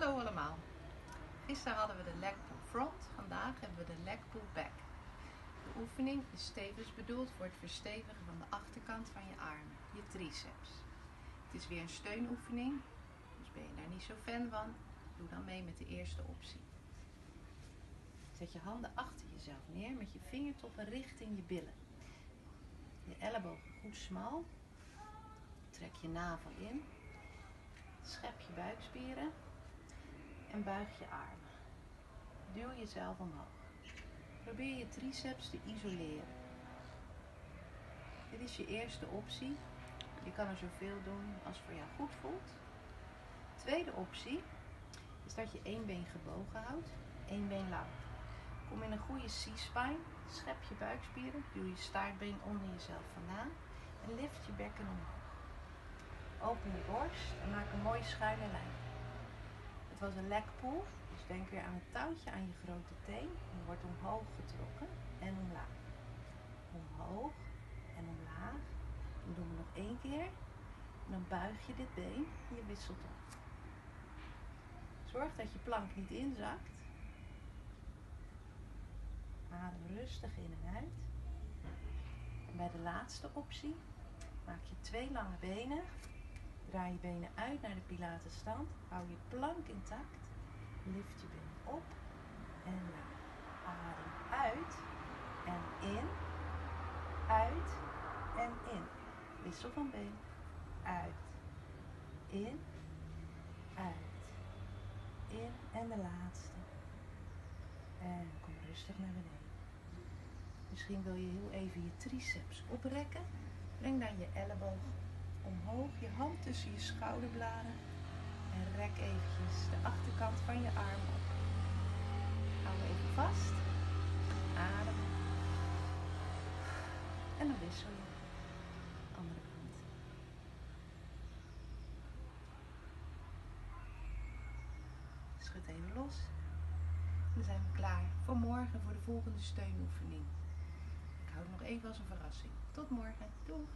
Hallo allemaal. Gisteren hadden we de leg pull front, vandaag hebben we de leg pull back. De oefening is stevens bedoeld voor het verstevigen van de achterkant van je armen, je triceps. Het is weer een steunoefening, dus ben je daar niet zo fan van, doe dan mee met de eerste optie. Zet je handen achter jezelf neer met je vingertoppen richting je billen. Je ellebogen goed smal. Trek je navel in. Schep je buikspieren en buig je armen. Duw jezelf omhoog. Probeer je triceps te isoleren. Dit is je eerste optie. Je kan er zoveel doen als voor jou goed voelt. Tweede optie is dat je één been gebogen houdt, één been lang. Kom in een goede C-spine, schep je buikspieren, duw je staartbeen onder jezelf vandaan en lift je bekken omhoog. Open je borst en maak een mooie schuine lijn. Was een leg pull, dus denk weer aan het touwtje aan je grote teen. Je wordt omhoog getrokken en omlaag. Omhoog en omlaag. Dan doen we nog één keer. En dan buig je dit been en je wisselt om. Zorg dat je plank niet inzakt. Adem rustig in en uit. Bij de laatste optie maak je twee lange benen. Draai je benen uit naar de pilatenstand. Hou je plank intact. Lift je been op en laag. Adem uit en in. Uit en in. Wissel van been. Uit. In. Uit. In en de laatste. En kom rustig naar beneden. Misschien wil je heel even je triceps oprekken. Breng dan je elleboog omhoog, je hand tussen je schouderbladen. En rek eventjes de achterkant van je arm op. Hou even vast. Adem. En dan wissel je. Andere kant. Schud even los. Dan zijn we klaar voor morgen voor de volgende steunoefening. Ik hou nog even als een verrassing. Tot morgen. Doeg!